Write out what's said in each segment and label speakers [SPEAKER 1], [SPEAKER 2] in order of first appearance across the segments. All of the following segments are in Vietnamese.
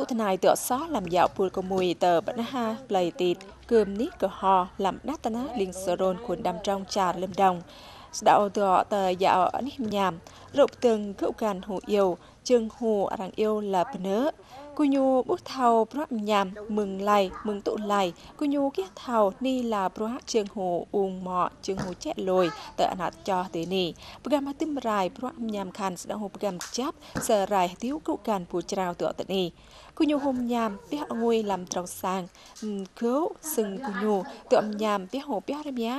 [SPEAKER 1] Thủ thân ai tựa xó làm dạo bùa cầu mùi tờ bẩn ha lầy tịt, cơm nít cửa hò làm nát tân liên sơ rôn khuôn đam trong trà lâm đồng. Đạo tựa tờ dạo ấn hiểm nhàm, rộp từng cựu gàn hù yêu, chừng hù à ràng yêu là bờ nớ. ขุนดำจองจาร์ลมดองสดาวเตือเตอยาวอันหิมยามรูปตึงคู่การหูเอียวจึงหูอรังเอียวลาปเนื้อกุญูบุเทาพระยามมึงไลมึงตุไลกุญูเกี้ยเทานี่ลาพระเชียงหูอุงเหมาะจึงหูแจ๊ลอยแต่อนาจจอเตนี่ปกรรมติมรายพระยามคันสดงหูปกรรมจับเสรายติ้วกุการปูจราวตัวตนี่กุญูหมยามเปียงวยลำตรองสางเคี้ยวซึ่งกุญูตัวยามเปียหูเปียระยะ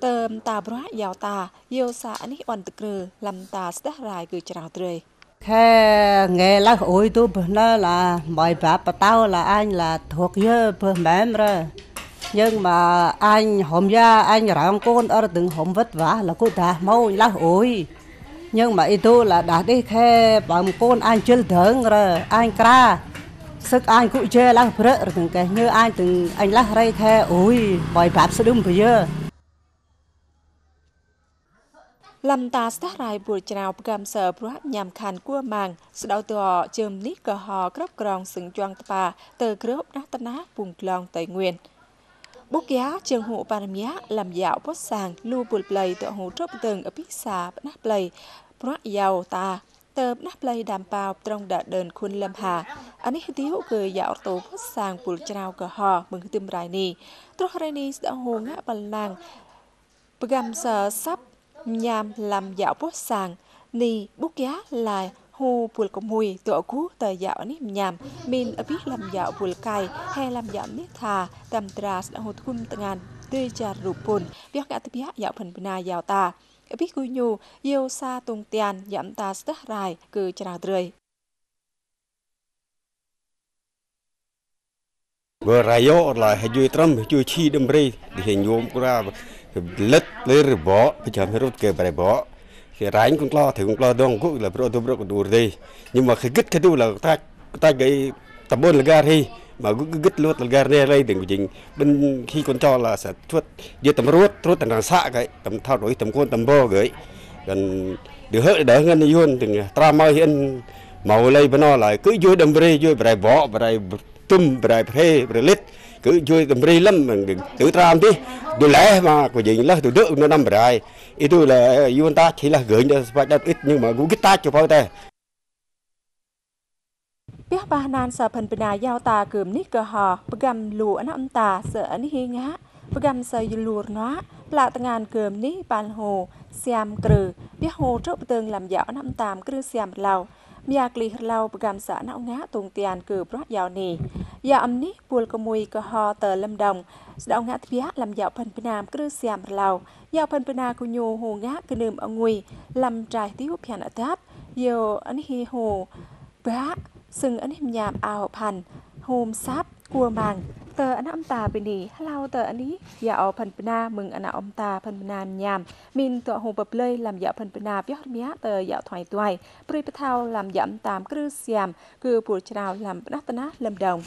[SPEAKER 1] เติมตาพระยาวตาเยียวสาอันนี้อ่อนตะเกลือลำตาสดรายคือจราวเตย
[SPEAKER 2] Khe nghe lá ôi tôi bữa nó là mọi bà bà tao là anh là thuộc với bữa mềm rồi nhưng mà anh hôm ra anh rạng con ở từng hôm vất vả là cô ta mau lá ôi nhưng mà itu là đã đi khe bằng con anh chưa thưởng rồi anh ra sức anh cũng chơi lá bữa rồi từng cái như anh từng anh lá ray khe ôi mọi bà sẽ đúng bây giờ
[SPEAKER 1] លំតាស្ទះរៃបួចច្រៅប្រកំសើព្រោះញ៉ាំខានគួម៉ាងស្ដៅតជើមនេះក៏ហក្របក្រងសឹងជាងតបាទៅគ្របណាតណាពុងក្លងតៃងឿនបុកយ៉ាជើងហូបារមៀលំយ៉ាពុសាងលូពុលប្លៃតហូត្រប់ទឹងអភិសាបណាប្លៃព្រោះយ៉ាវតាទៅណាប្លៃដាំប៉ាវត្រង់ដដើនគុនលំហាអានេះទីហូគឺយ៉ាអតូពុសាងពុលច្រៅក៏ហមឹងទឹមរៃនេះត្រោះរៃនេះស្ដៅហូងាបឡាំងប្រកំសើសាប់ nhằm làm dạo bốt sàng, ni bút giá là hu bùl của mùi tổ cú tờ dạo ní nhằm, min ở biết làm dạo bùl cài hay làm dạo nếp thà, tầm tra sẽ hồ thun ngàn, tươi trà rủ bùn, biết cả tư biết dạo phần bình dạo ta. Ở biết cúi nhu, yêu xa tung tiền, dạo ta sẽ rải cứ trà rơi.
[SPEAKER 3] vừa ra yo là hay trăm trâm chơi chi đâm rê thì hình nhôm ra lết lấy bỏ, bây giờ mới rút kề bài bỏ. Khi ránh cũng lo thì cũng lo đông cũng là pro pro cũng đủ đi nhưng mà khi gứt cái đu là ta ta cái tập bôn là ga mà cứ gứt luôn là ga này đây đừng chỉnh bên khi con cho là sẽ chuột giờ tầm ruột ruột tầm xạ cái tầm thao đổi tầm con tầm bơ cái. Gần được hơi đỡ ngân đi luôn thì tra mai hiện màu lây bên nó là cứ vui đầm ri vui bài bỏ, bài tum, bài phê, bài lết គឺជួយកម្រីលឹមទៅត្រាមទីទូលែមកក៏យើងលះទៅដឹកនៅនំបរាយអ៊ីទូលែយូនតាឈីលះកើញទៅស្បាច់ដាត់អ៊ីតនឹងមកគូគិតតាចុះទៅតែ
[SPEAKER 1] ពះបាណានសាភិនបណាយោតាគឹមនេះក៏ហោប្រកម្មលូអណំតាសើអនេះហីងាប្រកម្មសើយលូរណាផ្លាក់តងានគឹមនេះបានហូសៀមគ្រឺពះហូទៅបតឹងឡាំយោអណំតាមគ្រឺសៀមឡៅ miak li hrlau pagam sa nau ngã tung tian cử brót nì dạo âm ní buồn cơ mùi cơ ho lâm đồng dạo ngã thía làm dạo phần bên nam cứ xem hrlau dạo phần bên nào nhu hồ ngã cơ nơm ông ngùi làm trái tiêu phiền ở tháp dạo anh hi hồ bá sừng anh him nhàm ao hộp hành hôm sáp cua màng tờ anh ông ta bên đi lao tờ anh ý. Dạo phần bên na mừng anh ông ta phần bên nam mình tờ hồ bập lây làm dạo phần bên na tờ dạo thoải toài. Bùi bát thao làm dặm tam cứ xiam cứ bùi chào làm bát tana lâm đồng.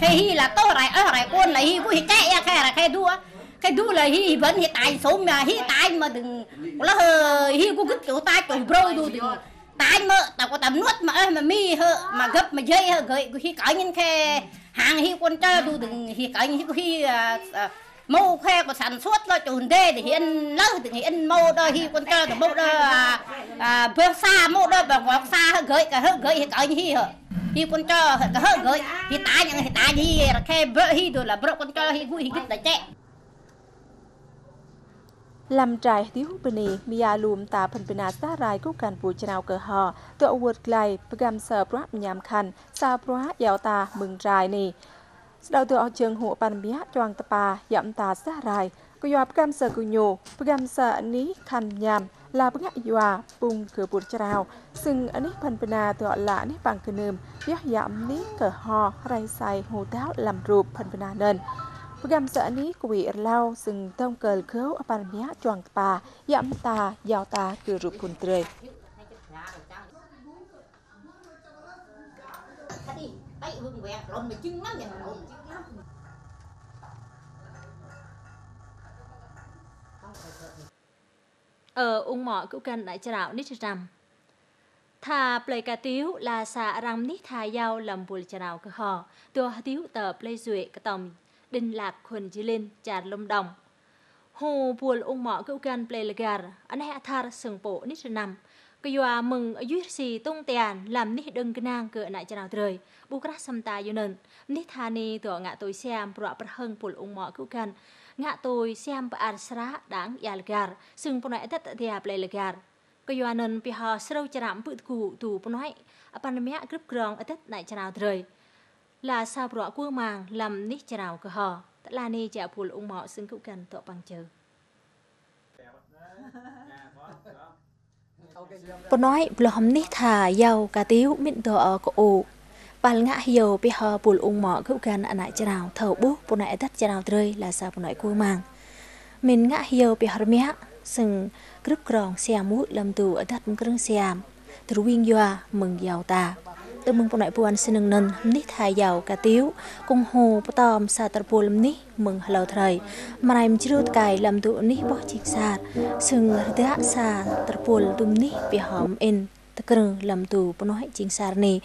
[SPEAKER 4] Khi là tôi lại ở lại quân lại hi vui chạy à khai là khai đua. Khai đua là hi vẫn hiện tại số mà hi tại à, mà đừng là hi cũng cứ kiểu tay còn bro đua tai mỡ, tao có tầm nuốt mà mà mi hơ mà gấp mà dây hơ gợi khi cởi những khe. Hàng hi quân cho đu đừng hi cởi những khi à, à, mâu khe của sản xuất lo chồn đê thì hiện lỡ thì hiện mâu đó hi quân cho thì mâu đó à bơ xa mâu đó bằng ngọc xa hơ gợi cả hơ gợi hi cởi hi hơ. Hi quân cho hơ gợi hi tại những hi tại hi khe bơ hi rồi là bơ quân cho hi vui hi kích là chạy
[SPEAKER 1] លំចៃទីហ៊ុបនីមីយ៉ាលូមតាផិនពិណាសារាយគូកាន់ពូច្រៅកឺហតអវុតក្លៃប្រកាំសើប្រាក់ញ៉ាំខាន់សាប្រាយ៉ាវតាមឹងរ៉ៃនេះស្ដៅទៅអស់ជើងហួប៉ាន់មីយ៉ាចងតបាយ៉ាំតាសារាយគយ៉ាប់កាំសើគញូប្រកាំសើនេះខាន់ញ៉ាំឡាបងាយយ៉ាពុងគឺពួតច្រៅសឹងអានេះផិនពិណាទៅឡានេះបាំងគឺនឹមយ៉ាយ៉ាំនេះកឺហរៃសៃហូតាលំរូបផិនពិណានិន Gam sợ ní quỷ lao sừng
[SPEAKER 4] tông cờ khấu bàn mía choàng bà giảm rụp phun trời.
[SPEAKER 5] Ở ung mọ cũng cần đại trào nít rằm. Thà play cà tiếu là xạ rằm nít thà giao làm bùi trào cơ hò, tua tiếu tờ play duệ cả tòng đinh lạc khuẩn chỉ lên trà lông đồng hồ bùi ung mọ cựu gan plei lagar anh hẹ thar sừng bộ nít năm cái dọa mừng ở dưới xì tung tiền làm nít đừng cái nang cỡ nại chà nào trời bu krát xăm ta yêu nên nít thà ni tựa ngạ tôi xem bọa bật hưng bùi ung mọ cựu gan ngạ tôi xem bà ar sra đáng yalgar sừng bộ nại tất thìa plei lagar ក៏យអានិនពីហោស្រូវចរំពឹតគូទូប៉ុណៃអបនមៈ là sao bỏ cuông màng làm nít chào cơ hò tức là ni chả phù ông mọ xứng cụ cần tội bằng chờ bọn nói lo hầm nít thà giàu cà tiếu miệng tọa cổ ủ. Và ngã hiểu bị họ phù ung mỏ cụ cần ở nại chào thở bút bọn này đất chào rơi là sao bọn nói cuông màng mình ngã hiểu bị họ mía xứng group krong xe mũi làm tù ở đất mưng krong xe từ viên yoa mừng giàu ta ទៅមឹងប៉ុណ្ណៃពួនសិនឹងនិននេះថាយ៉ៅកាទៀវគងហូបតំសាត្រពលនេះមឹងហឡៅត្រៃម៉រៃមជ្រូតកៃលំទុនេះបោះជីកសាតសឹងរទះសាត្រពលទុំនេះពីហមអិនតក្រឹងលំទូប៉ុណ្ណោះជីងសារនេះ